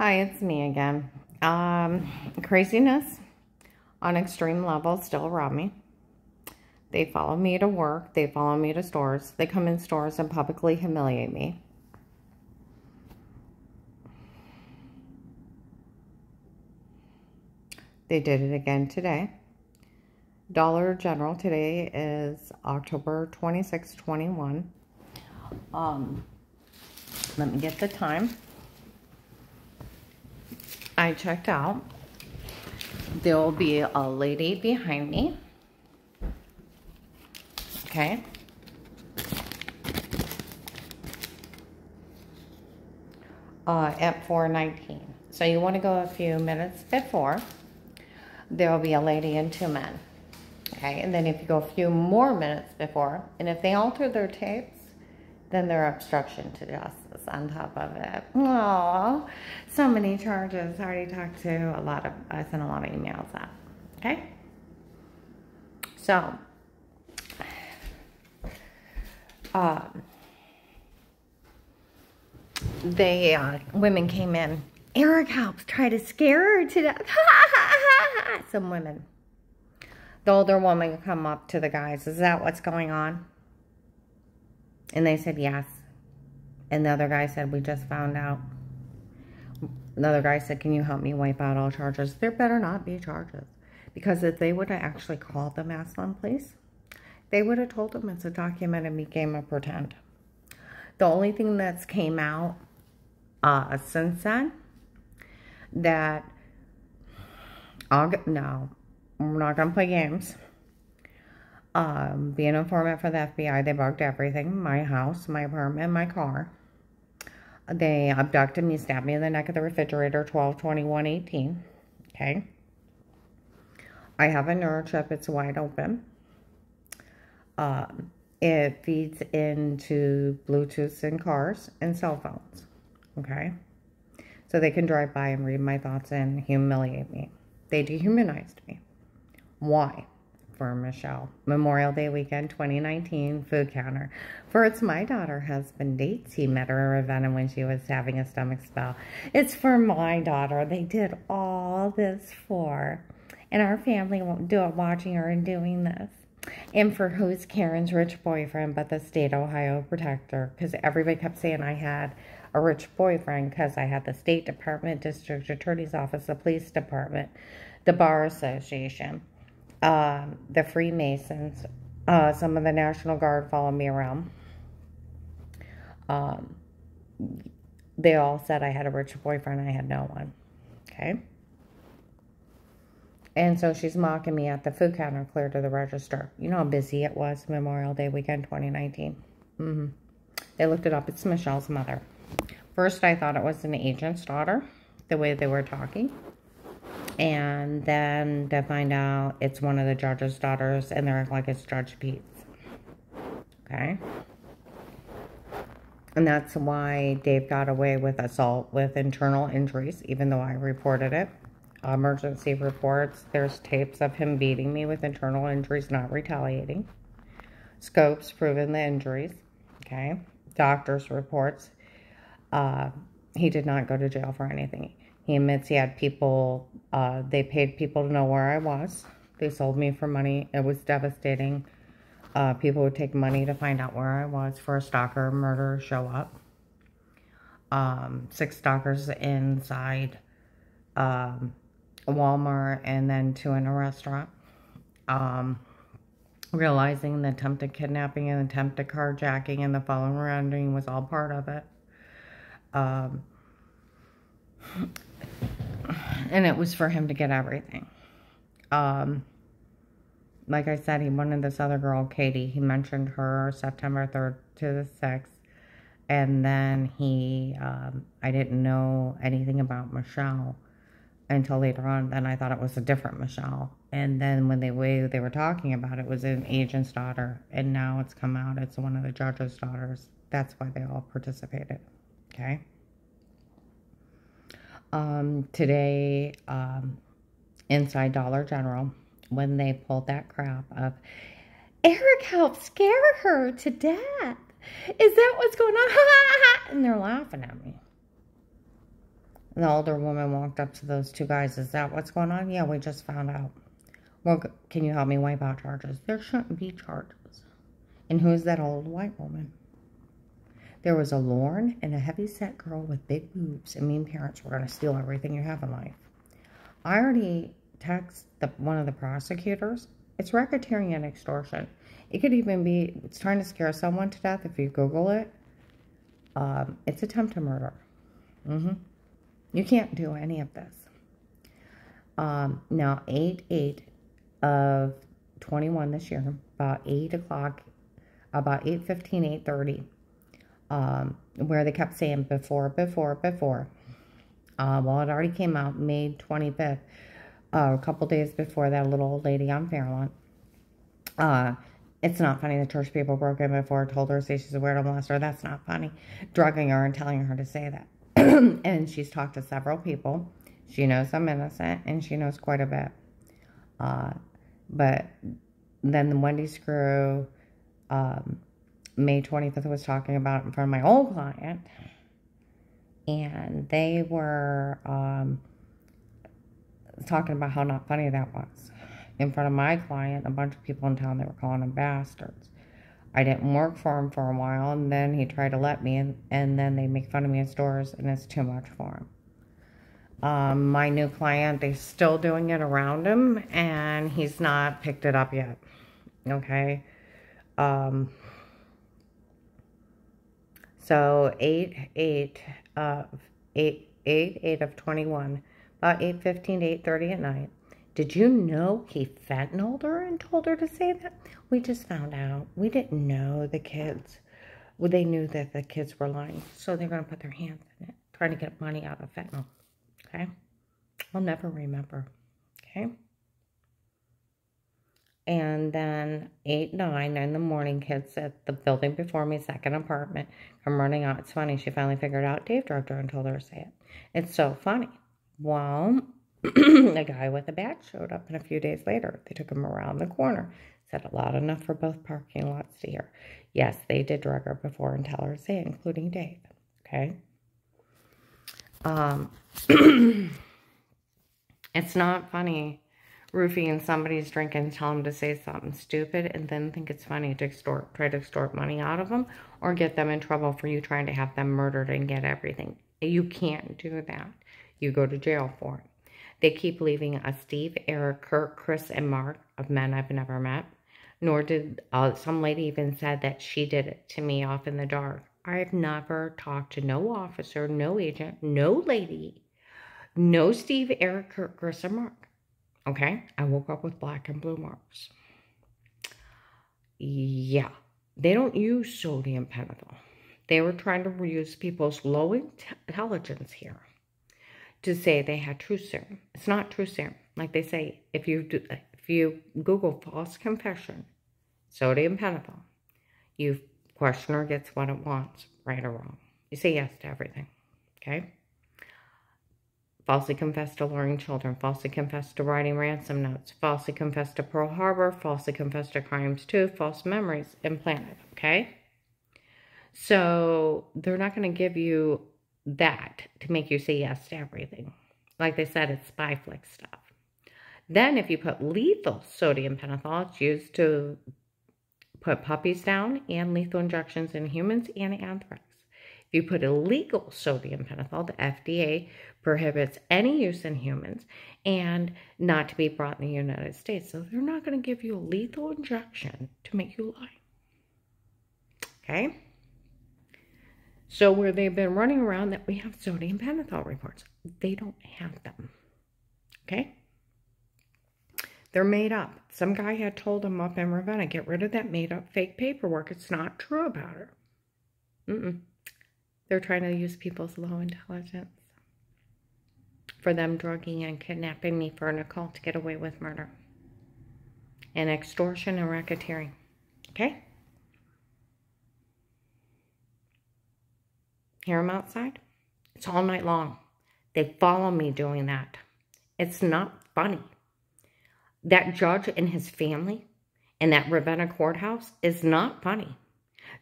Hi, it's me again. Um, craziness on extreme levels still around me. They follow me to work. They follow me to stores. They come in stores and publicly humiliate me. They did it again today. Dollar General today is October 26, 21. Um, let me get the time. I checked out. There will be a lady behind me. Okay. Uh, at 419. So you want to go a few minutes before. There will be a lady and two men. Okay, and then if you go a few more minutes before, and if they alter their tapes, then they're obstruction to justice on top of it. Oh, so many charges. I already talked to a lot of, I sent a lot of emails out. Okay? So, um, they, uh, women came in. Eric helps try to scare her to death. Some women. The older woman come up to the guys. Is that what's going on? And they said yes. And the other guy said, we just found out. Another guy said, can you help me wipe out all charges? There better not be charges. Because if they would have actually called the Massillon police, they would have told them it's a documented game of pretend. The only thing that's came out uh, since then that get, no, we're not going to play games. Um, being an informant for the FBI, they bugged everything. My house, my apartment, my car. They abducted me, stabbed me in the neck of the refrigerator, 12 21 18. Okay. I have a neurochip, it's wide open. Um, it feeds into Bluetooth in cars and cell phones. Okay. So they can drive by and read my thoughts and humiliate me. They dehumanized me. Why? For Michelle. Memorial Day weekend 2019 food counter. For it's my daughter husband dates. He met her at Ravenna when she was having a stomach spell. It's for my daughter. They did all this for. And our family won't do it watching her and doing this. And for who's Karen's rich boyfriend but the state Ohio protector. Because everybody kept saying I had a rich boyfriend because I had the State Department, District Attorney's Office, the Police Department, the Bar Association um, the Freemasons, uh, some of the National Guard follow me around. Um, they all said I had a rich boyfriend. I had no one. Okay. And so she's mocking me at the food counter clear to the register. You know how busy it was Memorial Day weekend 2019. Mm-hmm. They looked it up. It's Michelle's mother. First, I thought it was an agent's daughter, the way they were talking and then to find out it's one of the judge's daughters and they're like it's Judge Pete's. Okay. And that's why Dave got away with assault with internal injuries, even though I reported it. Emergency reports, there's tapes of him beating me with internal injuries, not retaliating. Scopes proving the injuries. Okay. Doctor's reports. Uh, he did not go to jail for anything. He admits he had people, uh, they paid people to know where I was. They sold me for money. It was devastating. Uh, people would take money to find out where I was for a stalker murder show up. Um, six stalkers inside um, Walmart and then two in a restaurant. Um, realizing the attempted kidnapping and attempted carjacking and the following rounding was all part of it. Um, and it was for him to get everything. Um, like I said, he wanted this other girl, Katie. He mentioned her September 3rd to the 6th. And then he, um, I didn't know anything about Michelle until later on. Then I thought it was a different Michelle. And then when they way they were talking about it, it was an agent's daughter. And now it's come out it's one of the judge's daughters. That's why they all participated. Okay um, today um, inside Dollar General when they pulled that crap of Eric helped scare her to death. Is that what's going on? and they're laughing at me. the older woman walked up to those two guys. Is that what's going on? Yeah, we just found out. Well, can you help me wipe out charges? There shouldn't be charges. And who's that old white woman? There was a lorn and a heavy-set girl with big boobs and mean parents were going to steal everything you have in life. I already texted the, one of the prosecutors. It's racketeering and extortion. It could even be, it's trying to scare someone to death if you Google it. Um, it's to murder. Mm-hmm. You can't do any of this. Um, now, 8-8 of 21 this year, about 8 o'clock, about 8.15, 8.30, um, where they kept saying before, before, before. Uh, well, it already came out May 25th, uh, a couple days before that little old lady on Fairlawn. Uh, it's not funny. The church people broke in before, told her, say she's a weirdo molester. That's not funny. Drugging her and telling her to say that. and she's talked to several people. She knows I'm innocent, and she knows quite a bit. Uh, but then the Wendy Screw, um, May 25th was talking about in front of my old client. And they were um, talking about how not funny that was. In front of my client, a bunch of people in town, they were calling him bastards. I didn't work for him for a while, and then he tried to let me, and, and then they make fun of me in stores, and it's too much for him. Um, my new client, they're still doing it around him, and he's not picked it up yet. Okay? Um, so 8, 8 of 8, 8, 8 of 21, about 8.15 to 8.30 at night. Did you know he fentanyled her and told her to say that? We just found out. We didn't know the kids. Well, they knew that the kids were lying. So they're going to put their hands in it, trying to get money out of fentanyl. Okay? I'll never remember. Okay? And then 8, 9 in the morning, kids at the building before me, second apartment, come running out. It's funny. She finally figured out Dave drugged her and told her to say it. It's so funny. Well, a guy with a badge showed up, and a few days later, they took him around the corner. Said a loud enough for both parking lots to hear. Yes, they did drug her before and tell her to say, including Dave. Okay. Um, it's not funny roofing somebody's drink and tell them to say something stupid and then think it's funny to extort, try to extort money out of them or get them in trouble for you trying to have them murdered and get everything. You can't do that. You go to jail for it. They keep leaving a Steve, Eric, Kurt, Chris, and Mark of men I've never met. Nor did uh, some lady even said that she did it to me off in the dark. I've never talked to no officer, no agent, no lady, no Steve, Eric, Kurt, Chris, or Mark. Okay? I woke up with black and blue marks. Yeah. They don't use sodium pentothal. They were trying to use people's low intelligence here to say they had true serum. It's not true serum. Like they say, if you do, if you Google false confession, sodium pentothal, you questioner gets what it wants, right or wrong. You say yes to everything. Okay? Falsely confessed to luring children, falsely confessed to writing ransom notes, falsely confessed to Pearl Harbor, falsely confessed to crimes too, false memories implanted. Okay? So they're not going to give you that to make you say yes to everything. Like they said, it's spy flick stuff. Then if you put lethal sodium pentothal, it's used to put puppies down and lethal injections in humans and anthrax. If you put illegal sodium pentothal, the FDA prohibits any use in humans and not to be brought in the United States. So they're not going to give you a lethal injection to make you lie. Okay? So where they've been running around that we have sodium pentothal reports, they don't have them. Okay? They're made up. Some guy had told them up in Ravenna, get rid of that made up fake paperwork. It's not true about her. Mm-mm. They're trying to use people's low intelligence for them drugging and kidnapping me for an Nicole to get away with murder and extortion and racketeering. Okay? Hear them outside? It's all night long. They follow me doing that. It's not funny. That judge and his family in that Ravenna courthouse is not funny.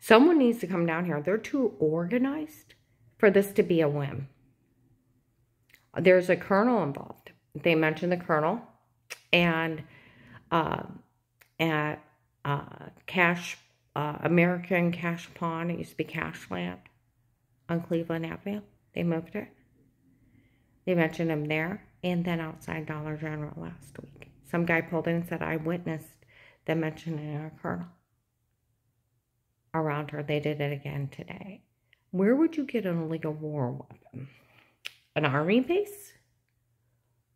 Someone needs to come down here. They're too organized for this to be a whim. there's a colonel involved. They mentioned the colonel and uh, at uh, Cash uh, American Cash Pawn. It used to be Cashland on Cleveland Avenue. They moved it. They mentioned him there and then outside Dollar General last week. Some guy pulled in and said, I witnessed them mentioning a colonel around her. They did it again today. Where would you get an illegal war weapon? An army base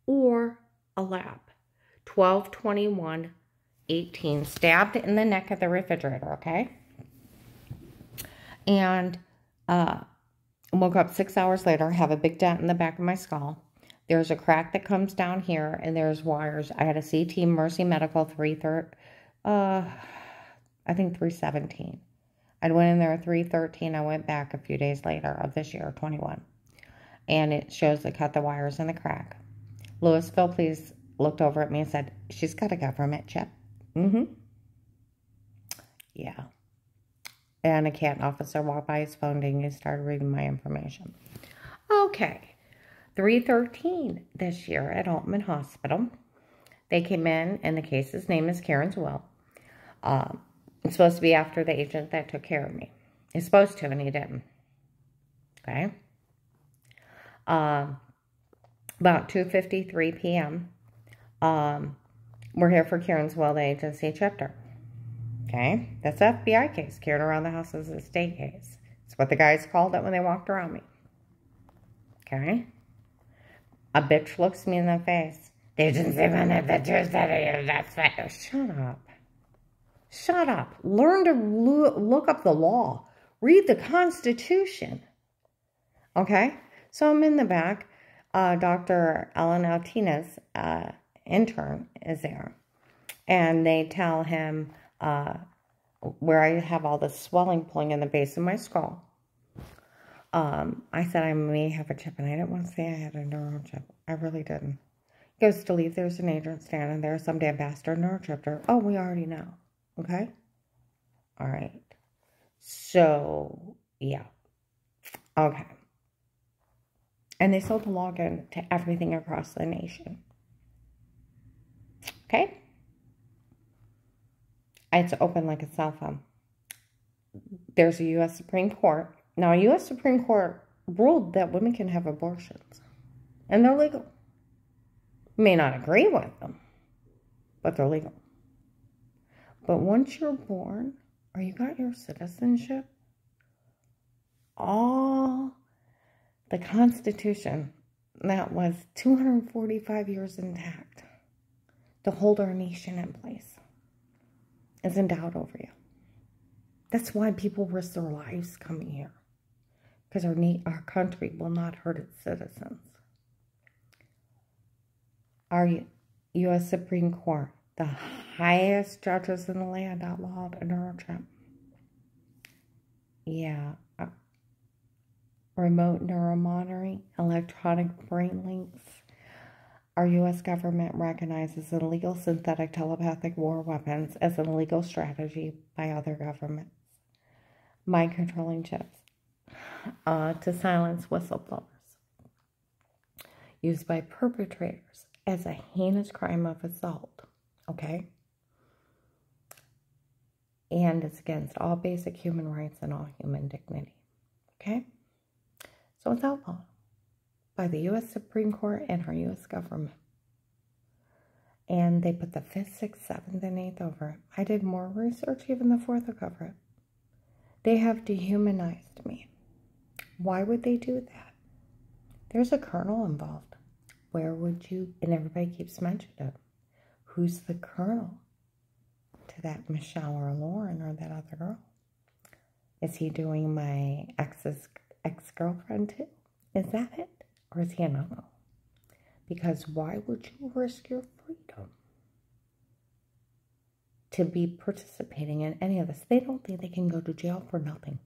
or a lab? 1221 18 stabbed in the neck of the refrigerator, okay? And uh, woke up six hours later, have a big dent in the back of my skull. There's a crack that comes down here, and there's wires. I had a CT Mercy Medical 330, uh, I think 317. I went in there at 313. I went back a few days later of this year, 21. And it shows the cut the wires in the crack. Louisville, please looked over at me and said, She's got a government chip. Mm-hmm. Yeah. And a cat officer walked by his phone and he started reading my information. Okay. 313 this year at Aultman Hospital. They came in and the case's name is Karen's Will. Um, it's supposed to be after the agent that took care of me. He's supposed to, and he didn't. Okay. Um, about 2.53 p.m., um, we're here for Karen's Well agency chapter. Okay, that's the FBI case. Karen around the house is a state case. It's what the guys called it when they walked around me. Okay, a bitch looks me in the face. They didn't one of the truth that that's right. Shut up. Shut up. Learn to look up the law. Read the Constitution. Okay, so I'm in the back. Uh, Dr. Alan Altina's uh, intern is there. And they tell him uh, where I have all this swelling pulling in the base of my skull. Um, I said I may have a chip, and I didn't want to say I had a neural chip. I really didn't. He goes to leave. There's an agent standing there. some damn bastard neurochipper. Oh, we already know. Okay? All right. So, yeah. Okay. And they sold the login to everything across the nation. Okay? It's open like a cell phone. There's a U.S. Supreme Court. Now, a U.S. Supreme Court ruled that women can have abortions. And they're legal. You may not agree with them, but they're legal. But once you're born, or you got your citizenship, all the Constitution that was 245 years intact to hold our nation in place is endowed over you. That's why people risk their lives coming here. Because our, our country will not hurt its citizens. Our U.S. Supreme Court, the highest judges in the land, outlawed a neurochip. Yeah. Uh, remote neuromonitoring, electronic brain links, our U.S. government recognizes illegal synthetic telepathic war weapons as an illegal strategy by other governments. Mind controlling chips uh, to silence whistleblowers used by perpetrators as a heinous crime of assault. Okay? And it's against all basic human rights and all human dignity. Okay? So it's outlawed by the U.S. Supreme Court and our U.S. government. And they put the 5th, 6th, 7th, and 8th over it. I did more research, even the 4th will cover it. They have dehumanized me. Why would they do that? There's a colonel involved. Where would you, and everybody keeps mentioning it. Who's the colonel to that Michelle or Lauren or that other girl? Is he doing my ex's ex-girlfriend too? Is that it? Or is he a no Because why would you risk your freedom to be participating in any of this? They don't think they can go to jail for nothing.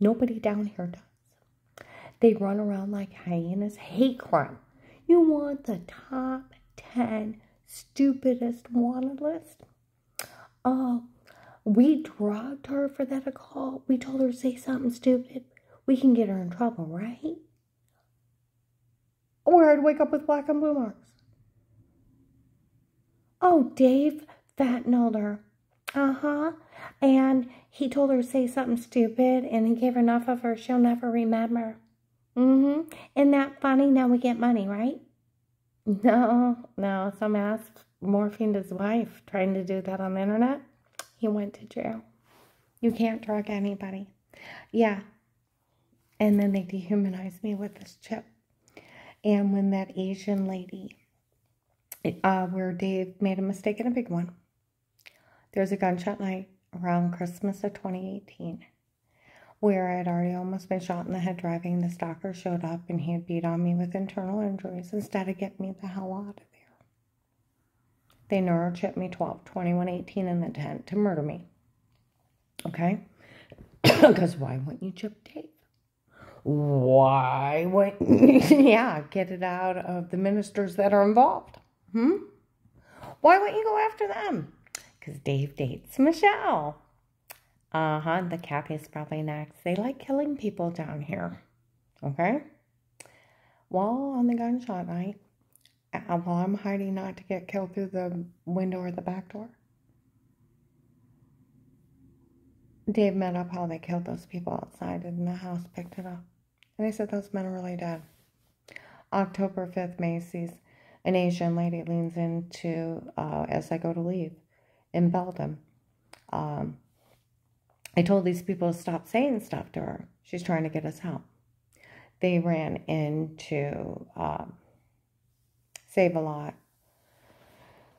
Nobody down here does. They run around like hyenas. Hate crime. You want the top 10 stupidest wanted list? Oh, we drugged her for that a call. We told her to say something stupid. We can get her in trouble, right? where I'd wake up with black and blue marks. Oh, Dave fattened her. Uh huh. And he told her to say something stupid, and he gave enough of her she'll never remember. Mm hmm. Isn't that funny? Now we get money, right? No, no. Some ass morphined his wife trying to do that on the internet. He went to jail. You can't drug anybody. Yeah. And then they dehumanized me with this chip. And when that Asian lady, uh, where Dave made a mistake and a big one, there was a gunshot night around Christmas of 2018 where I had already almost been shot in the head driving. The stalker showed up and he had beat on me with internal injuries instead of getting me the hell out of there. They neurochipped me 12, 21, 18 in the tent to murder me. Okay? Because why wouldn't you chip Dave? Why wouldn't, yeah, get it out of the ministers that are involved? Hmm? Why wouldn't you go after them? Because Dave dates Michelle. Uh huh. The Kathy's probably next. They like killing people down here. Okay? While on the gunshot night, while I'm hiding not to get killed through the window or the back door, Dave met up how they killed those people outside and the house picked it up. And they said those men are really dead. October 5th, Macy's, an Asian lady leans into, uh, as I go to leave, in Belgium. Um, I told these people to stop saying stuff to her. She's trying to get us help. They ran into um, Save a Lot.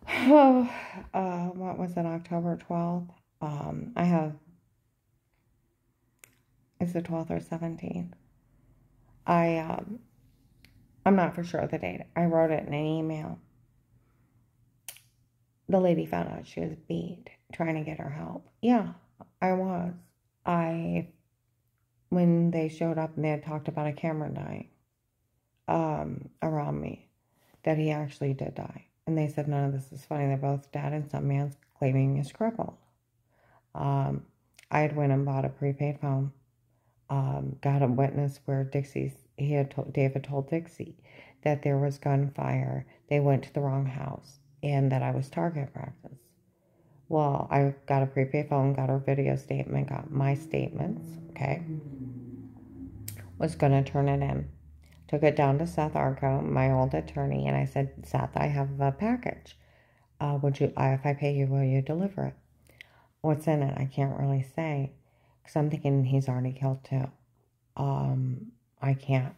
Oh, uh, what was it, October 12th? Um, I have, is the 12th or 17th? I, um, I'm not for sure of the date. I wrote it in an email. The lady found out she was beat trying to get her help. Yeah, I was. I, when they showed up and they had talked about a camera dying um, around me, that he actually did die. And they said, none of this is funny. They're both dead and some man's claiming he's crippled. Um, I had went and bought a prepaid phone. Um, got a witness where Dixie's, he had told, David told Dixie that there was gunfire. They went to the wrong house and that I was target practice. Well, I got a prepaid phone, got her video statement, got my statements, okay? Was going to turn it in. Took it down to Seth Arco, my old attorney, and I said, Seth, I have a package. Uh, would you, if I pay you, will you deliver it? What's in it? I can't really say because I'm thinking he's already killed two. Um, I can't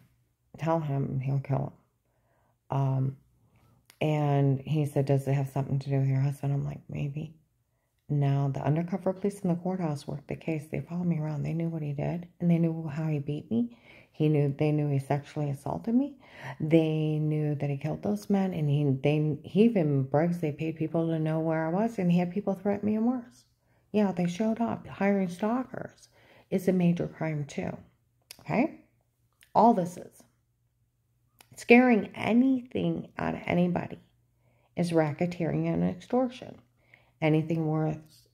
tell him he'll kill him. Um, and he said, Does it have something to do with your husband? I'm like, Maybe. Now, the undercover police in the courthouse worked the case. They followed me around. They knew what he did, and they knew how he beat me. He knew they knew he sexually assaulted me. They knew that he killed those men, and he they he even brags they paid people to know where I was, and he had people threaten me and worse. Yeah, they showed up. Hiring stalkers is a major crime too. Okay, all this is scaring anything out of anybody is racketeering and extortion anything worth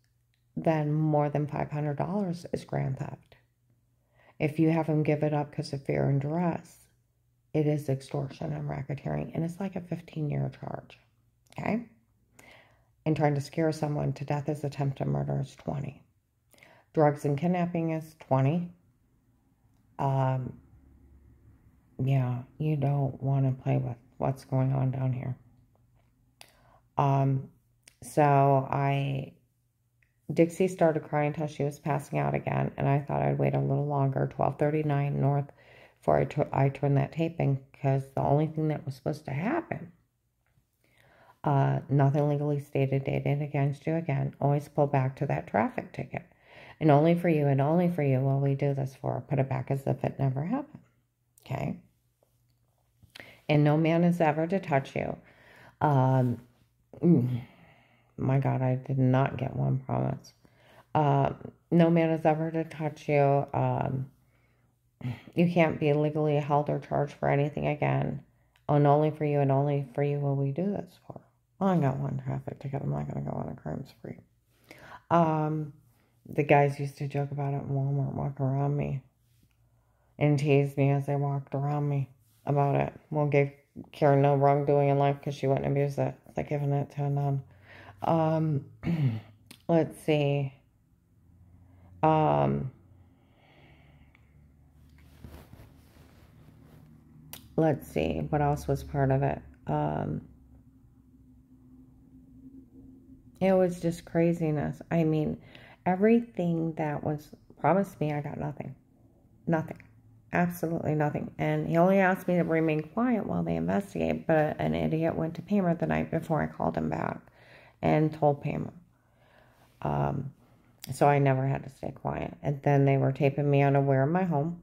than more than $500 is grand theft. If you have them give it up because of fear and duress, it is extortion and racketeering, and it's like a 15 year charge. Okay? And trying to scare someone to death as attempted murder is 20. Drugs and kidnapping is 20. Um, yeah, you don't want to play with what's going on down here. Um, so I, Dixie started crying until she was passing out again, and I thought I'd wait a little longer, 1239 North, before I, I turned that tape in, because the only thing that was supposed to happen, uh, nothing legally stated, dated against you again, always pull back to that traffic ticket. And only for you and only for you will we do this for. Put it back as if it never happened. Okay? And no man is ever to touch you. Um, mm my God, I did not get one promise. Uh, no man is ever to touch you. Um, you can't be legally held or charged for anything again. And only for you and only for you will we do this for. Well, I got one traffic ticket. I'm not going to go on a crime spree. Um, the guys used to joke about it in Walmart, walk around me and tease me as they walked around me about it. Well, gave Karen no wrongdoing in life because she wouldn't abuse it. It's like giving it to a nun. Um, let's see. Um, let's see. What else was part of it? Um, it was just craziness. I mean, everything that was promised me, I got nothing. Nothing. Absolutely nothing. And he only asked me to remain quiet while they investigate, but an idiot went to Pamela the night before I called him back and told Pamela. Um, so I never had to stay quiet. And then they were taping me unaware of my home.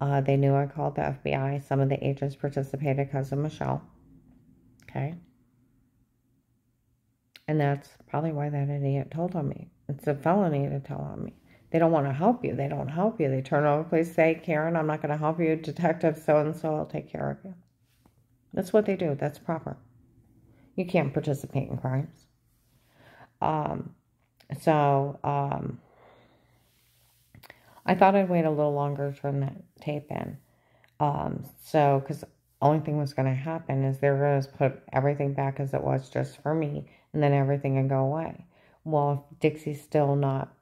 Uh, they knew I called the FBI. Some of the agents participated because of Michelle. Okay. And that's probably why that idiot told on me. It's a felony to tell on me. They don't want to help you. They don't help you. They turn over, please say, Karen, I'm not going to help you. Detective so and so, I'll take care of you. That's what they do. That's proper. You can't participate in crimes. Um, so, um, I thought I'd wait a little longer to turn that tape in. Um, so, because only thing was going to happen is they're going to put everything back as it was just for me, and then everything can go away. Well, if Dixie's still not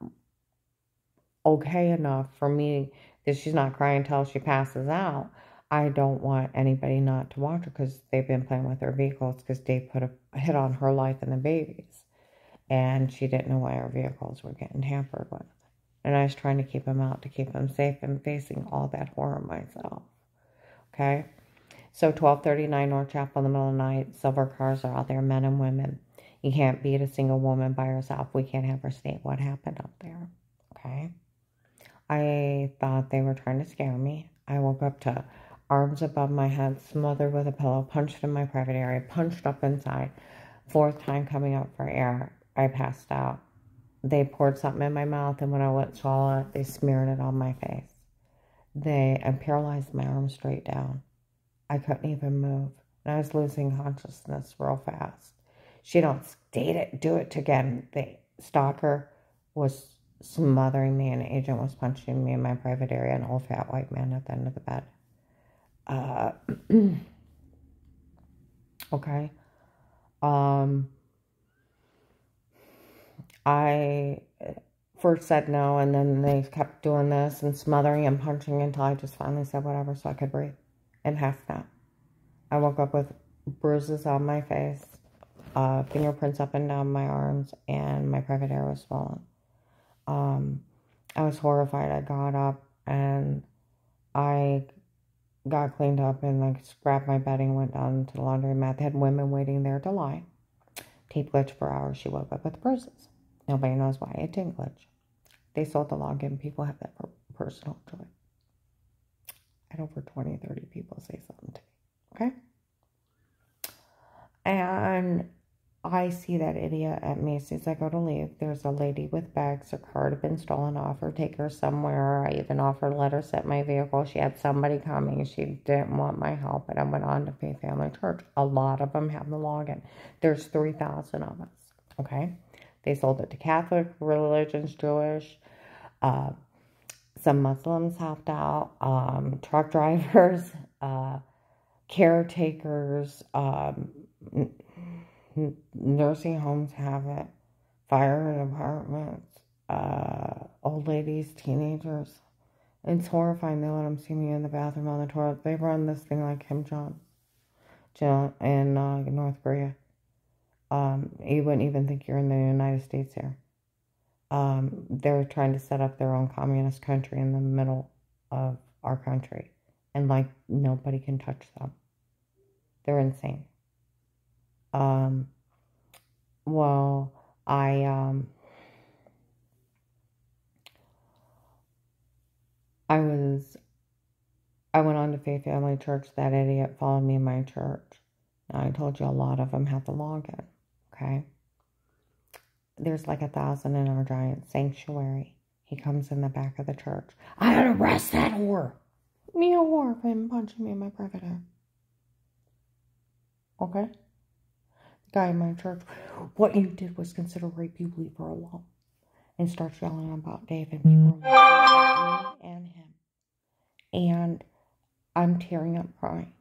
okay enough for me that she's not crying until she passes out, I don't want anybody not to watch her because they've been playing with her vehicles because Dave put a hit on her life and the babies. And she didn't know why her vehicles were getting tampered with. And I was trying to keep them out to keep them safe and facing all that horror myself. Okay? So 1239 North Chapel in the middle of the night, silver cars are out there, men and women. You can't beat a single woman by herself. We can't have her state what happened up there. Okay? I thought they were trying to scare me. I woke up to arms above my head, smothered with a pillow, punched in my private area, punched up inside. Fourth time coming up for air, I passed out. They poured something in my mouth, and when I went to swallow it, they smeared it on my face. They I paralyzed my arm straight down. I couldn't even move, and I was losing consciousness real fast. She don't date it, do it again. The stalker was smothering me. An agent was punching me in my private area. An old fat white man at the end of the bed. Uh, okay. Um, I first said no, and then they kept doing this and smothering and punching until I just finally said whatever so I could breathe and half that. I woke up with bruises on my face, uh, fingerprints up and down my arms, and my private area was swollen. Um, I was horrified. I got up and I got cleaned up and like grabbed my bedding, went down to the laundromat. They had women waiting there to lie. Tape glitch for hours. She woke up with bruises. Nobody knows why it didn't glitch. They sold the login. People have that personal joy. I had over 20, 30 people say something to me. Okay? And I see that idiot at Macy's. I go to leave. There's a lady with bags. Her card had been stolen off her. Take her somewhere. I even offered to let her set my vehicle. She had somebody coming. She didn't want my help, and I went on to Faith Family Church. A lot of them have the login. There's 3,000 of us. Okay? They sold it to Catholic religions, Jewish. Uh, some Muslims helped out. Um, truck drivers, uh, caretakers, um, nursing homes have it, fire departments, uh, old ladies, teenagers. It's horrifying. They let them see me in the bathroom on the toilet. They run this thing like Kim Jong in uh, North Korea. Um, you wouldn't even think you're in the United States here. Um, they're trying to set up their own communist country in the middle of our country. And like nobody can touch them. They're insane. Um, well, I, um, I was, I went on to Faith Family Church. That idiot followed me in my church. Now, I told you a lot of them have to log in, okay? There's like a thousand in our giant sanctuary. He comes in the back of the church. I'd arrest that whore. Me a whore for him punching me in my private eye. Okay? Guy in my church, what you did was consider rape, you leave her alone. And starts yelling about Dave and me mm-hmm. and him. And I'm tearing up crying.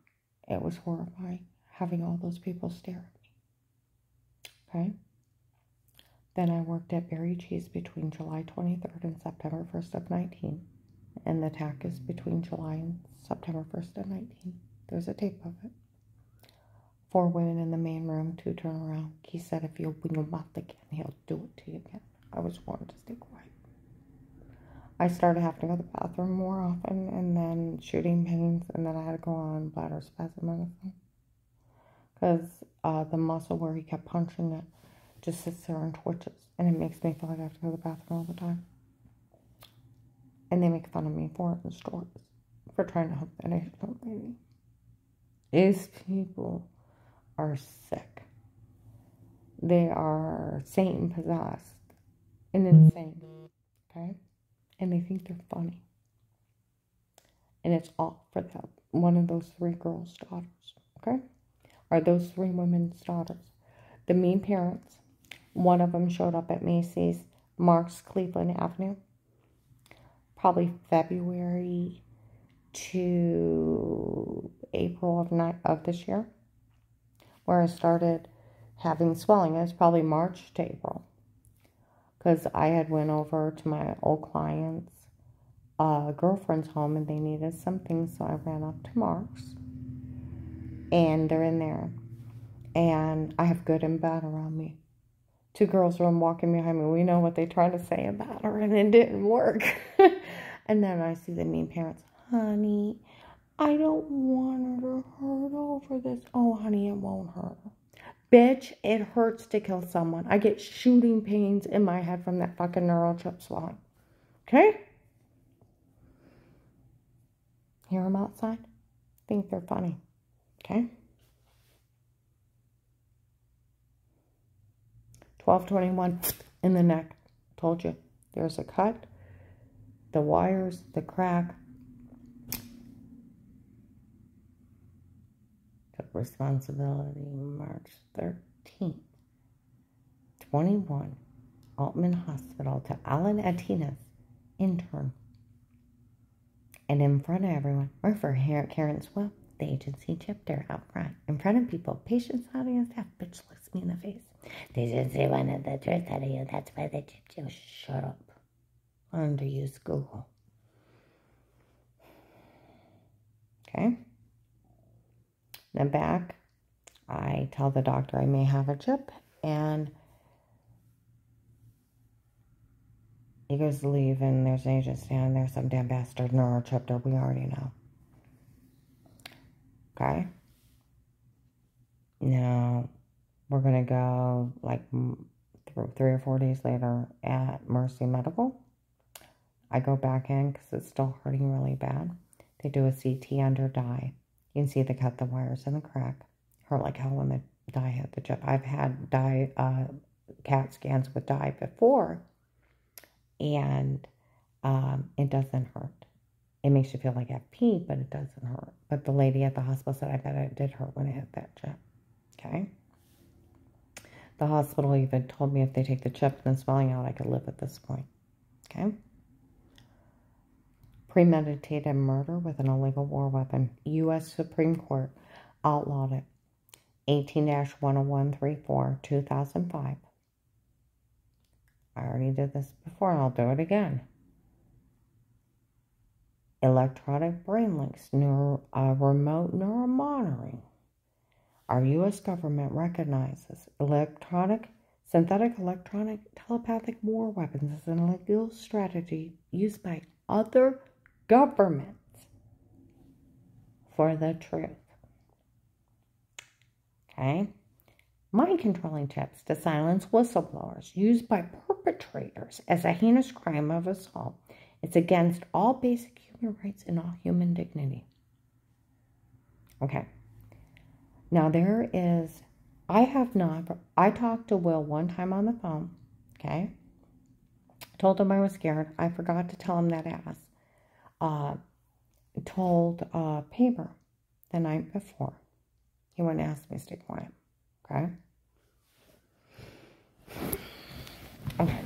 It was horrifying having all those people stare at me. Okay? Then I worked at Berry Cheese between July 23rd and September 1st of 19. And the attack is between July and September 1st of 19. There's a tape of it. Four women in the main room, two turn around. He said if you wing your mouth again, he'll do it to you again. I was warned to stay quiet. I started having to go to the bathroom more often and then shooting pains and then I had to go on bladder spasm medicine. Because uh, the muscle where he kept punching it just sits there and twitches. And it makes me feel like I have to go to the bathroom all the time. And they make fun of me for it in stores. For trying to help an Asian lady. These people are sick. They are Satan possessed and mm-hmm. insane. Okay? And they think they're funny. And it's all for them. One of those three girls' daughters. Okay? Are those three women's daughters. The mean parents. One of them showed up at Macy's, Marc's Cleveland Avenue, probably February to April of, ni- of this year where I started having swelling. It was probably March to April because I had went over to my old client's uh, girlfriend's home and they needed something, so I ran up to Marc's and they're in there, and I have good and bad around me. Two girls were walking behind me. We know what they tried to say about her, and it didn't work. and then I see the mean parents, honey, I don't want her to over this. Oh, honey, it won't hurt. Bitch, it hurts to kill someone. I get shooting pains in my head from that fucking neural chip swelling. Okay? Hear them outside? Think they're funny. Okay? 1221 in the neck. Told you. There's a cut. The wires, the crack, responsibility March 13th, 21, Aultman Hospital to Alan Atinas, intern. And in front of everyone, or for Karen's well, the agency chipped her out front, in front of people, patients, audience, staff, bitch looks me in the face. They just say one of the truth out of you, that's why they chipped you. Shut up. Underuse Google. Okay the back, I tell the doctor I may have a chip, and he goes leave, and there's an agent standing there, some damn bastard neurochipter, we already know. Okay? Now, we're going to go like three or four days later at Mercy Medical. I go back in because it's still hurting really bad. They do a CT under dye. You can see they cut the wires in the crack, or like how when the dye had the chip. I've had dye uh, CAT scans with dye before, and um, it doesn't hurt. It makes you feel like pee, but it doesn't hurt. But the lady at the hospital said I bet it did hurt when it hit that chip. Okay. The hospital even told me if they take the chip and the swelling out, I could live at this point. Okay premeditated murder with an illegal war weapon. U.S. Supreme Court outlawed it. 18-10134, 2005. I already did this before, I'll do it again. Electronic brain links, neuro, uh, remote neuromonitoring. Our U.S. government recognizes electronic, synthetic electronic telepathic war weapons as an illegal strategy used by other government for the truth. Okay? Mind controlling tips to silence whistleblowers used by perpetrators as a heinous crime of assault. It's against all basic human rights and all human dignity. Okay. Now there is, I have not, I talked to Will one time on the phone. Okay. Told him I was scared. I forgot to tell him that ass uh, told uh, Paper the night before. He wouldn't ask me to stay quiet. Okay? Okay.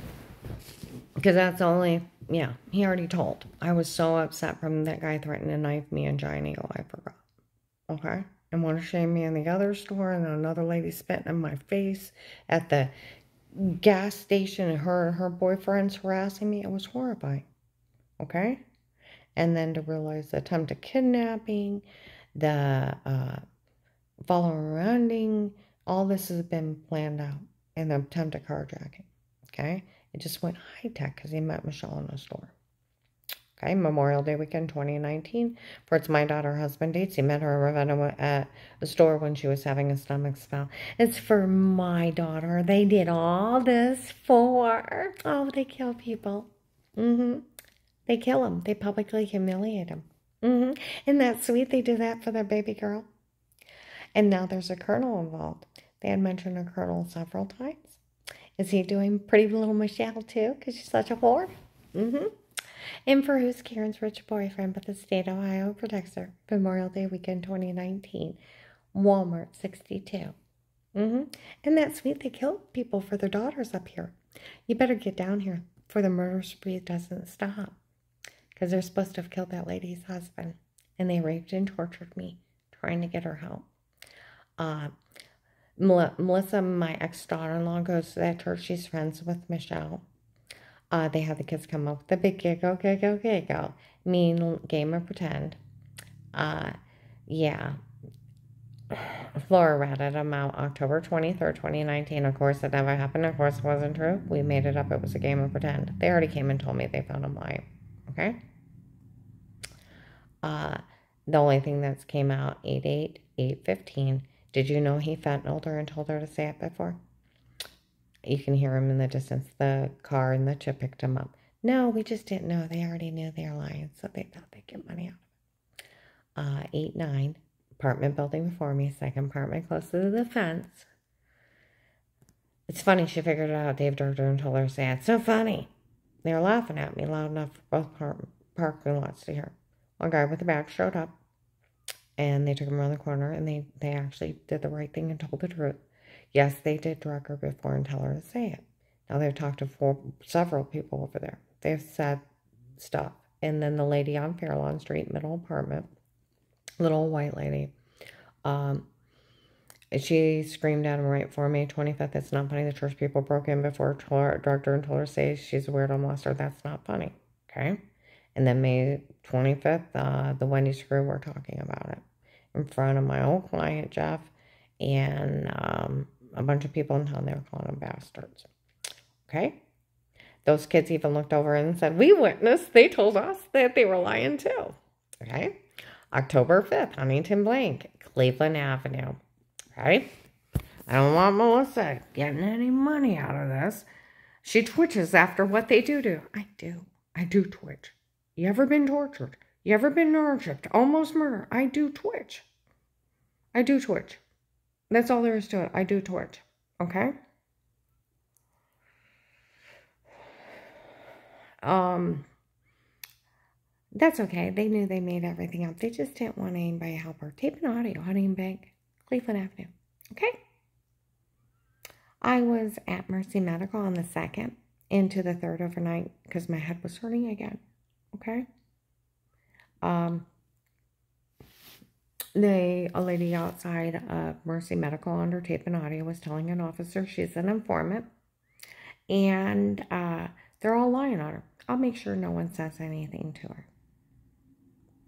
Because that's only, yeah, he already told. I was so upset from that guy threatening to knife me and Giant Eagle, I forgot. Okay? and want to shame me in the other store, and another lady spitting in my face at the gas station, and her and her boyfriend's harassing me. It was horrifying. Okay? And then to realize the attempted kidnapping, the uh, following arounding, all this has been planned out, and the attempted carjacking. Okay? It just went high tech because he met Michelle in the store. Okay, Memorial Day weekend 2019. For it's my daughter husband dates. He met her in Ravenna at a store when she was having a stomach spell. It's for my daughter. They did all this for. Oh, they kill people. Mm-hmm. They kill them. They publicly humiliate them. Mm-hmm. Isn't that sweet? They do that for their baby girl. And now there's a colonel involved. They had mentioned a colonel several times. Is he doing Pretty Little Michelle too? Because she's such a whore. Mm-hmm. And for who's Karen's rich boyfriend, but the state of Ohio protects her. Memorial Day weekend 2019. Walmart 62. Mm-hmm. And that sweet they kill people for their daughters up here. You better get down here for the murder spree doesn't stop. Because they're supposed to have killed that lady's husband. And they raped and tortured me trying to get her help. Uh, Melissa, my ex-daughter-in-law, goes to that church. She's friends with Michelle. Uh, they had the kids come up with a big giggle, giggle, giggle. Mean game of pretend. Uh, yeah. Flora ratted them out October 23rd, 2019. Of course, it never happened. Of course, it wasn't true. We made it up. It was a game of pretend. They already came and told me they found them lying. Okay? Uh, the only thing that's came out 8 8, 8 15. Did you know he fentanyl her and told her to say it before? You can hear him in the distance. The car and the chip picked him up. No, we just didn't know. They already knew they were lying, so they thought they'd get money out of it. Uh, 8 9, apartment building before me, second apartment close to the fence. It's funny, she figured it out. Dave and told her, to say, it's so funny. They were laughing at me loud enough for both par- parking lots to hear. One guy with a bag showed up, and they took him around the corner, and they, they actually did the right thing and told the truth. Yes, they did drug her before and tell her to say it. Now they've talked to four, several people over there. They've said stuff. And then the lady on Fairlawn Street, middle apartment, little white lady, um, she screamed at him right for May 25th. It's not funny. The church people broke in before, drugged her and told her say she's a weirdo monster. That's not funny. Okay. And then May 25th, uh, the Wendy's crew were talking about it in front of my old client, Jeff, and um, a bunch of people in town, they were calling them bastards. Okay? Those kids even looked over and said, We witnessed, they told us that they were lying too. Okay? October 5th, Huntington Bank, Cleveland Avenue. Okay? I don't want Melissa getting any money out of this. She twitches after what they do to. I do. I do twitch. You ever been tortured? You ever been worshipped? Almost murder. I do twitch. I do twitch. That's all there is to it. I do torch. Okay? Um, that's okay. They knew they made everything up. They just didn't want anybody to help her. Tape and audio, Huntington Bank, Cleveland Avenue. Okay? I was at Mercy Medical on the second into the third overnight because my head was hurting again. Okay? Um, they, a lady outside of Mercy Medical under tape and audio was telling an officer she's an informant. And uh, they're all lying on her. I'll make sure no one says anything to her.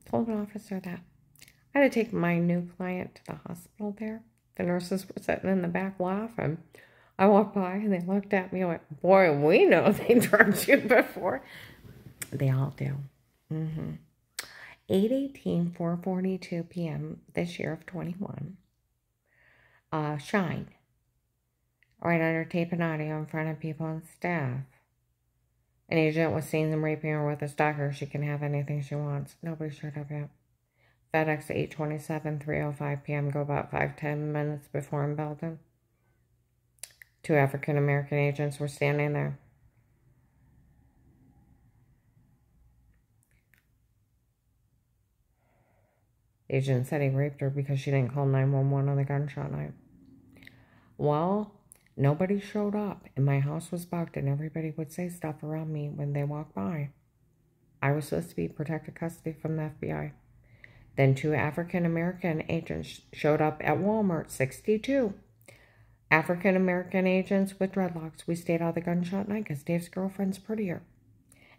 Told an officer that. I had to take my new client to the hospital there. The nurses were sitting in the back laughing. I walked by and they looked at me and went, Boy, we know they drugged you before. They all do. Mm-hmm. 818 442 p.m. this year of 21. Uh, Shine. Right under tape and audio in front of people and staff. An agent was seen them raping her with a stalker. She can have anything she wants. Nobody showed up yet. FedEx 827 305 p.m. Go about 5 10 minutes before in Belgium. Two African American agents were standing there. The agent said he raped her because she didn't call 911 on the gunshot night. Well, nobody showed up, and my house was bugged, and everybody would say stuff around me when they walked by. I was supposed to be protected custody from the FBI. Then two African American agents showed up at Walmart 62. African American agents with dreadlocks. We stayed out of the gunshot night because Dave's girlfriend's prettier.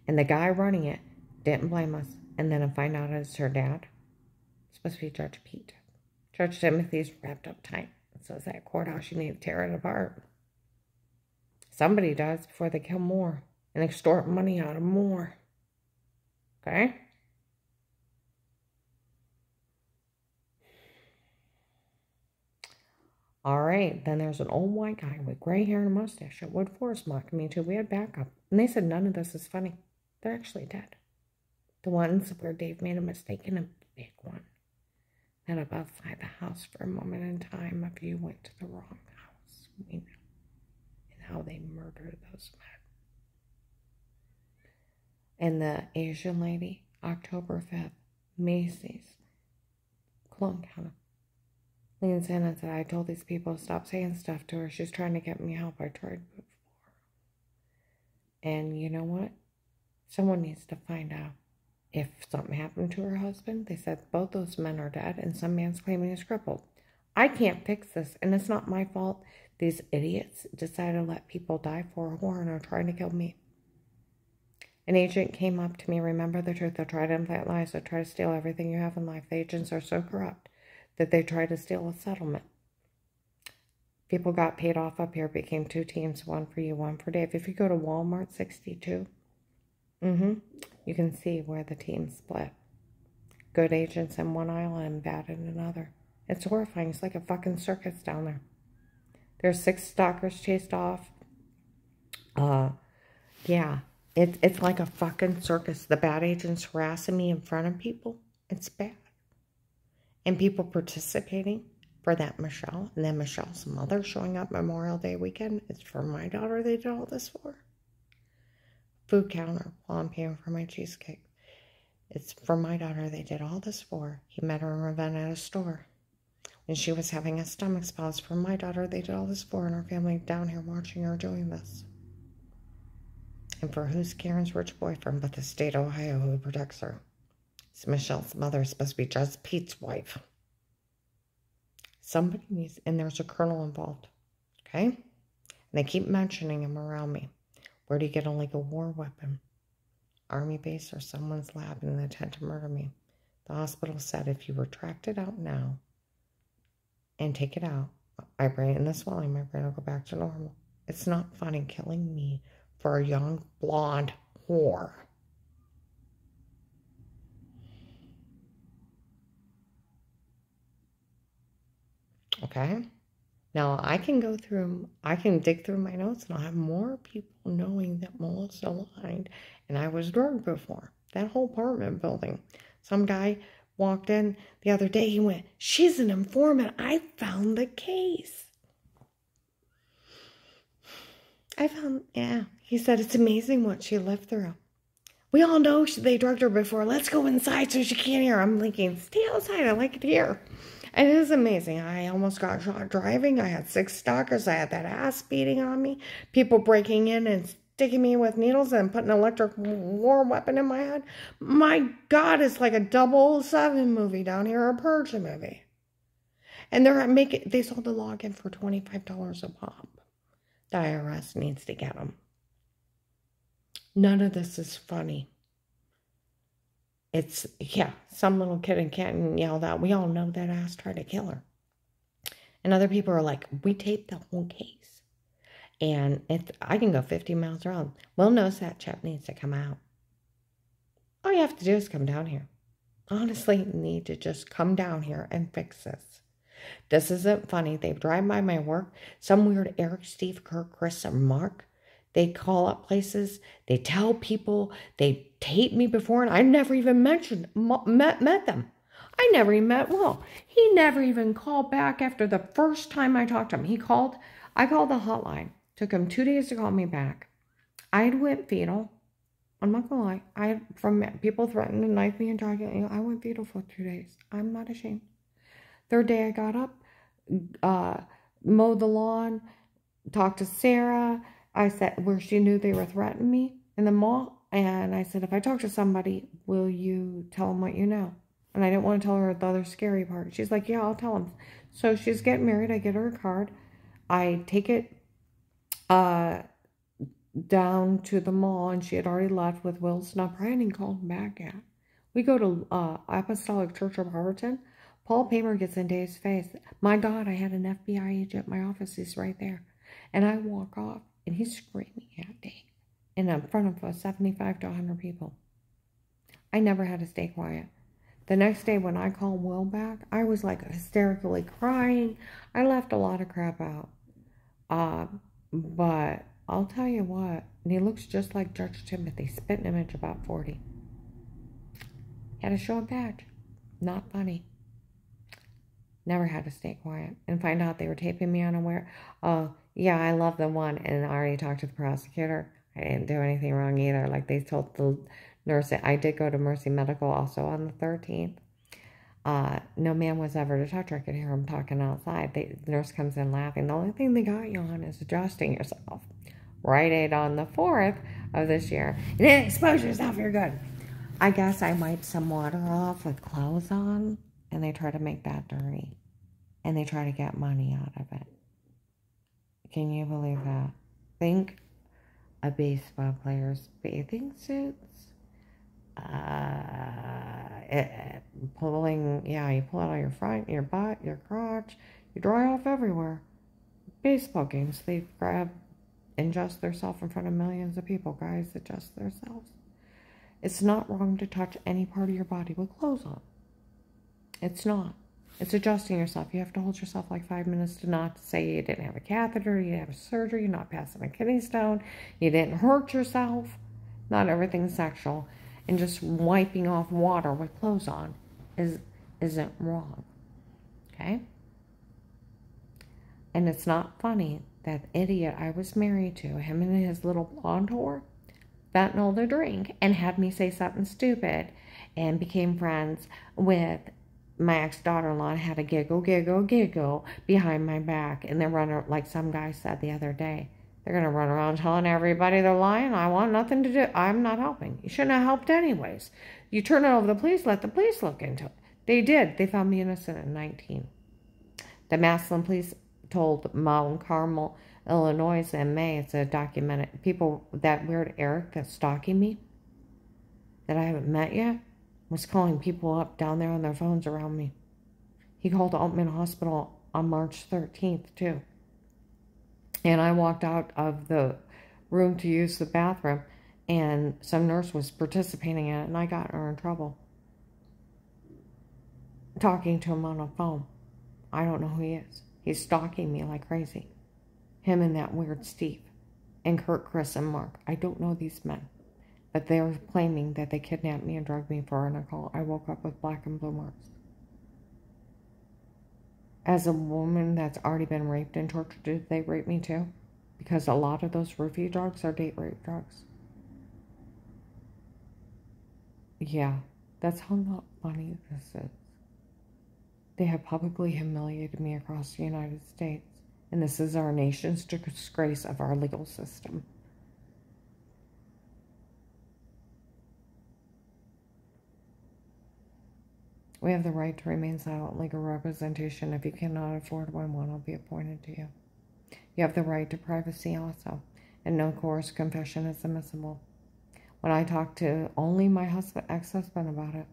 And the guy running it didn't blame us. And then I find out it's her dad. It's supposed to be Judge Pete. Judge Timothy's wrapped up tight. So is that courthouse. You need to tear it apart. Somebody does before they kill more and extort money out of more. Okay? All right, then there's an old white guy with gray hair and a mustache at Wood Forest mocking me too. We had backup. And they said none of this is funny. They're actually dead. The ones where Dave made a mistake and a big one. And above outside the house for a moment in time if you went to the wrong house. We know. And how they murdered those men. And the Asian lady, October 5th, Macy's, Cologne County in and said, I told these people to stop saying stuff to her. She's trying to get me help. I tried before. And you know what? Someone needs to find out if something happened to her husband. They said both those men are dead and some man's claiming he's crippled. I can't fix this, and it's not my fault. These idiots decided to let people die for a whore and are trying to kill me. An agent came up to me, remember the truth, they'll try to implant lies, they'll try to steal everything you have in life. The agents are so corrupt that they tried to steal a settlement. People got paid off up here, became two teams, one for you, one for Dave. If you go to Walmart 62, mm-hmm, you can see where the teams split. Good agents in one island and bad in another. It's horrifying. It's like a fucking circus down there. There's six stalkers chased off. Uh, yeah, it's it's like a fucking circus. The bad agents harassing me in front of people. It's bad and people participating for that Michelle. And then Michelle's mother showing up Memorial Day weekend. It's for my daughter they did all this for. Food counter while I'm paying for my cheesecake. It's for my daughter they did all this for. He met her in Ravenna at a store. When she was having a stomach spasm for my daughter, they did all this for, and her family down here watching her doing this. And for who's Karen's rich boyfriend but the state of Ohio who protects her? It's Michelle's mother, is supposed to be Judge Pete's wife. Somebody needs, and there's a colonel involved. Okay? And they keep mentioning him around me. Where do you get a legal war weapon? Army base or someone's lab in the intent to murder me. The hospital said if you retract it out now and take it out, my brain and the swelling, my brain will go back to normal. It's not funny killing me for a young blonde whore. Okay. Now I can go through, I can dig through my notes and I'll have more people knowing that Melissa lied and I was drugged before. That whole apartment building. Some guy walked in the other day. He went, She's an informant. I found the case. I found, yeah. He said, It's amazing what she lived through. We all know she, they drugged her before. Let's go inside so she can't hear. I'm thinking, Stay outside. I like it here. And it is amazing. I almost got shot driving. I had six stalkers. I had that ass beating on me. People breaking in and sticking me with needles and putting an electric war weapon in my head. My God, it's like a 007 movie down here, a Purge movie. And they're making, they sold the login for $25 a pop. The IRS needs to get them. None of this is funny it's yeah, some little kid in Canton yelled out, "We all know that ass tried to kill her," and other people are like, "We taped the whole case, and if I can go 50 miles around, Will knows that chap needs to come out. All you have to do is come down here. Honestly, need to just come down here and fix this." This isn't funny. They drive by my work. Some weird Eric, Steve, Kirk, Chris, or Mark they call up places. They tell people. They tape me before, and I never even mentioned met met them. I never even met Will. He never even called back after the first time I talked to him. He called. I called the hotline. Took him two days to call me back. I had went fetal. I'm not gonna lie. I from people threatened to knife me and me. I went fetal for two days. I'm not ashamed. Third day I got up, uh, mowed the lawn, talked to Sarah I said, where she knew they were threatening me in the mall. And I said, if I talk to somebody, will you tell them what you know? And I didn't want to tell her the other scary part. She's like, yeah, I'll tell him. So she's getting married. I get her a card. I take it uh, down to the mall, and she had already left with Will's. I hadn't called back yet. We go to uh, Apostolic Church of Harton. Paul Paymer gets in Dave's face. My God, I had an FBI agent. At my office is right there. And I walk off, and he's screaming at Dave in front of 75 to 100 people. I never had to stay quiet. The next day when I called Will back, I was like hysterically crying. I left a lot of crap out. Uh, but I'll tell you what, and he looks just like Judge Timothy, spitting image about 40. Had to show a badge. Not funny. Never had to stay quiet and find out they were taping me unaware. Oh, yeah, I love the one. And I already talked to the prosecutor. I didn't do anything wrong either. Like they told the nurse, I did go to Mercy Medical also on the 13th. Uh, no man was ever to touch her. I could hear him talking outside. They, the nurse comes in laughing. The only thing they got you on is adjusting yourself. Rite Aid on the 4th of this year. You didn't expose yourself, you're good. I guess I wiped some water off with clothes on, and they try to make that dirty. And they try to get money out of it. Can you believe that? Think a baseball player's bathing suits. Uh, it, pulling, yeah, you pull out your front, your butt, your crotch, you dry off everywhere. Baseball games, they grab, ingest themselves in front of millions of people. Guys adjust themselves. It's not wrong to touch any part of your body with clothes on. It's not. It's adjusting yourself. You have to hold yourself like five minutes to not say you didn't have a catheter, you didn't have a surgery, you're not passing a kidney stone, you didn't hurt yourself. Not everything sexual. And just wiping off water with clothes on is isn't wrong. Okay? And it's not funny that idiot I was married to, him and his little blonde whore, fentanyl to drink and had me say something stupid and became friends with my ex-daughter-in-law had a giggle, giggle, giggle behind my back. And they're running, like some guy said the other day, they're going to run around telling everybody they're lying. I want nothing to do. I'm not helping. You shouldn't have helped anyways. You turn it over to the police, let the police look into it. They did. They found me innocent at 19. The Massillon police told Mount Carmel, Illinois in May, it's a documented, people, that weird Eric that's stalking me, that I haven't met yet, was calling people up down there on their phones around me. He called Aultman Hospital on March 13th, too. And I walked out of the room to use the bathroom, and some nurse was participating in it, and I got her in trouble. Talking to him on a phone. I don't know who he is. He's stalking me like crazy. Him and that weird Steve. And Kurt, Chris, and Mark. I don't know these men. But they are claiming that they kidnapped me and drugged me for an call. I woke up with black and blue marks. As a woman that's already been raped and tortured, did they rape me too? Because a lot of those roofie drugs are date rape drugs. Yeah, that's how not funny this is. They have publicly humiliated me across the United States, and this is our nation's disgrace of our legal system. We have the right to remain silent legal representation. If you cannot afford one, one will be appointed to you. You have the right to privacy also, and no coerced confession is admissible. When I talked to only my husband, ex-husband about it,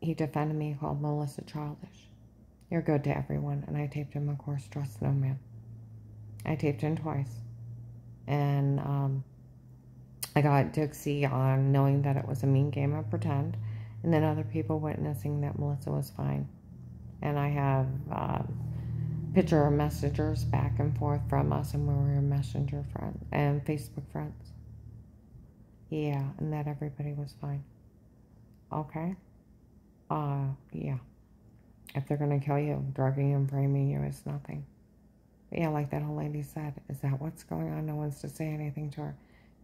he defended me, called Melissa childish. You're good to everyone, and I taped him, of course, trust no man. I taped him twice, and um, I got Dixie on knowing that it was a mean game of pretend, and then other people witnessing that Melissa was fine. And I have uh, picture messengers back and forth from us, and we were messenger friends and Facebook friends. Yeah, and that everybody was fine. Okay? Uh, yeah. If they're going to kill you, drugging and framing you is nothing. But yeah, like that old lady said, is that what's going on? No one's to say anything to her.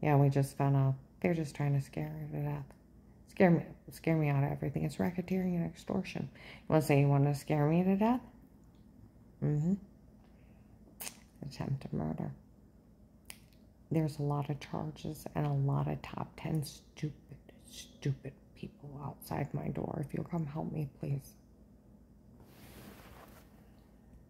Yeah, we just found out. They're just trying to scare her to death scare me, scare me out of everything. It's racketeering and extortion. You want to say you want to scare me to death? Mm-hmm. Attempted murder. There's a lot of charges and a lot of top 10 stupid, stupid people outside my door. If you'll come help me, please.